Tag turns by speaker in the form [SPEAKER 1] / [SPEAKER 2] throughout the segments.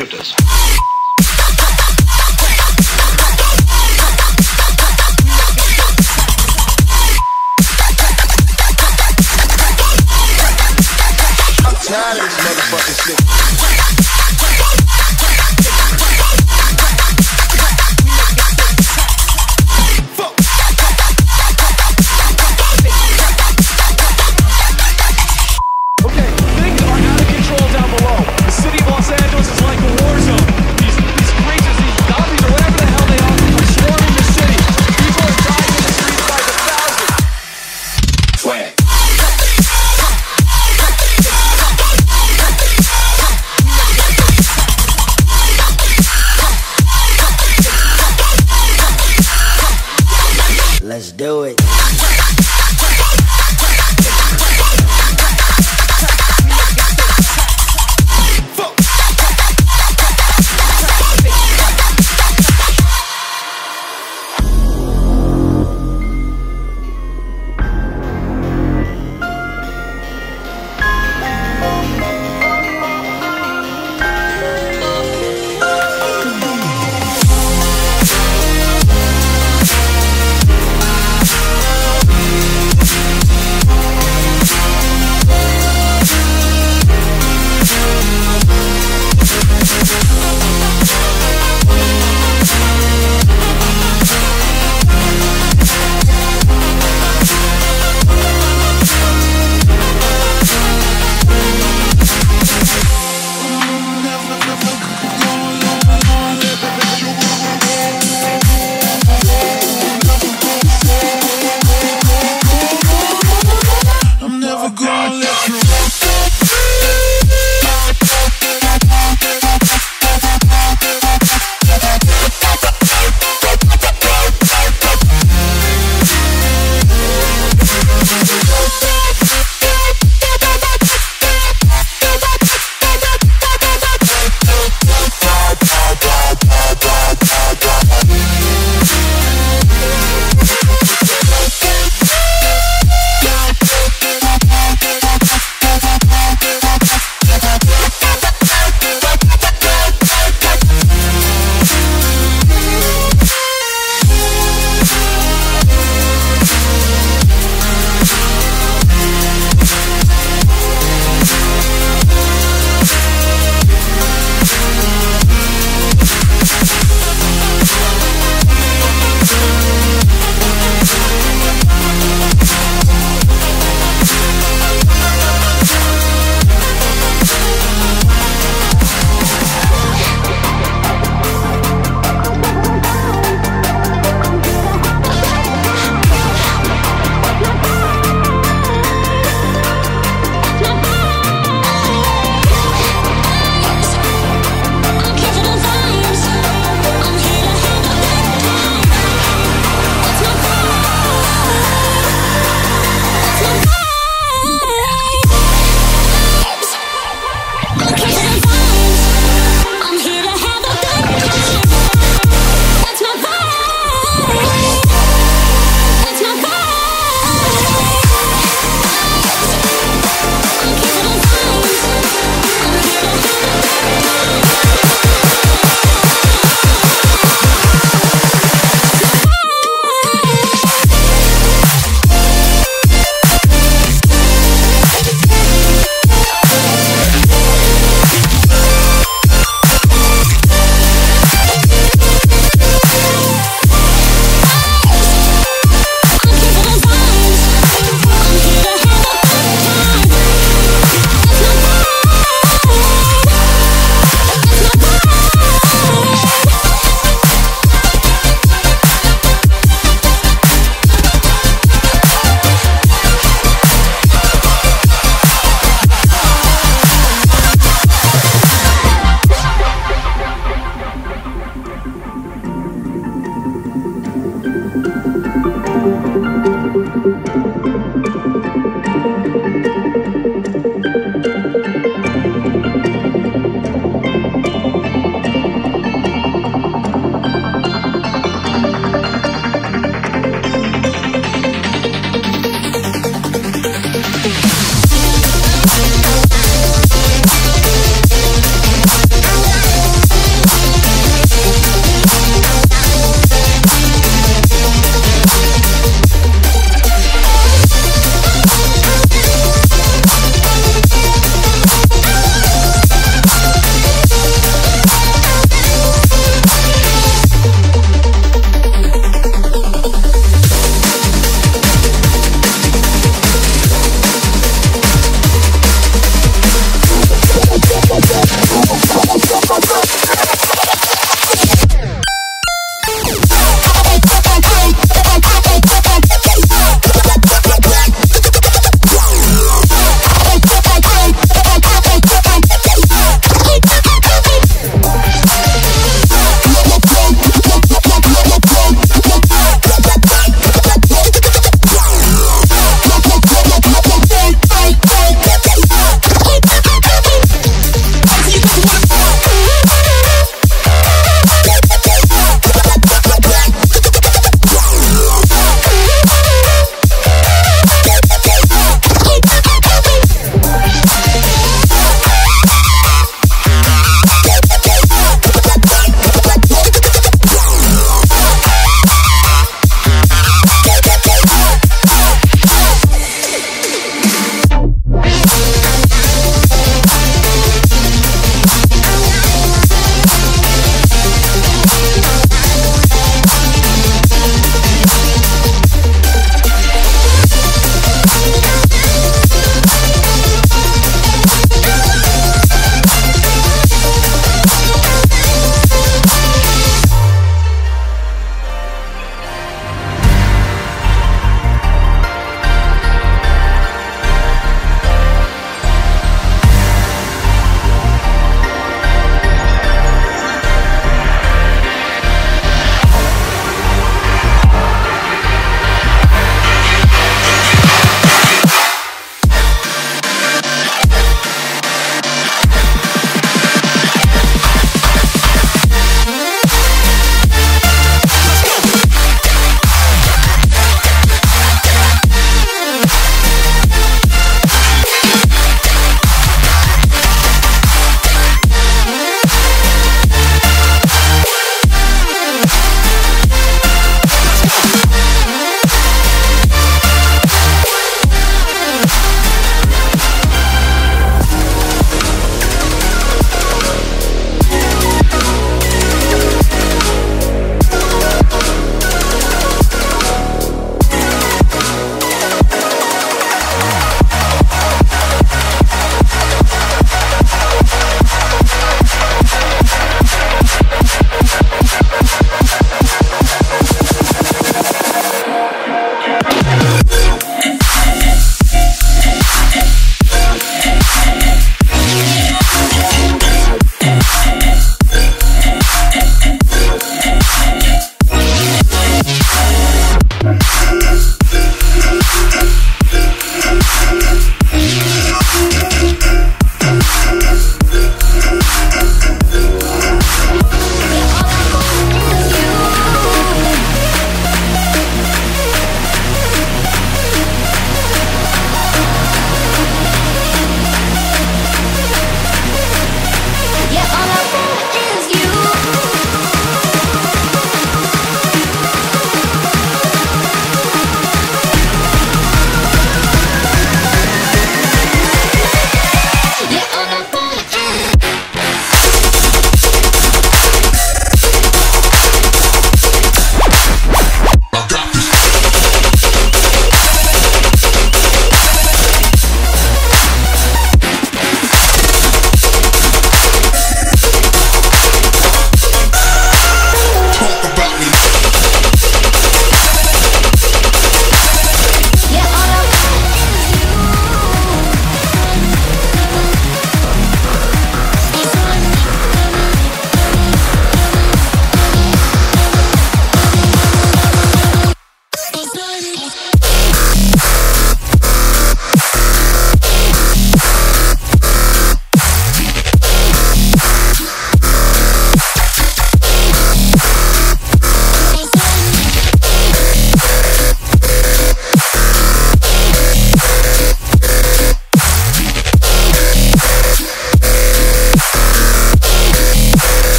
[SPEAKER 1] computers.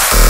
[SPEAKER 2] Oof.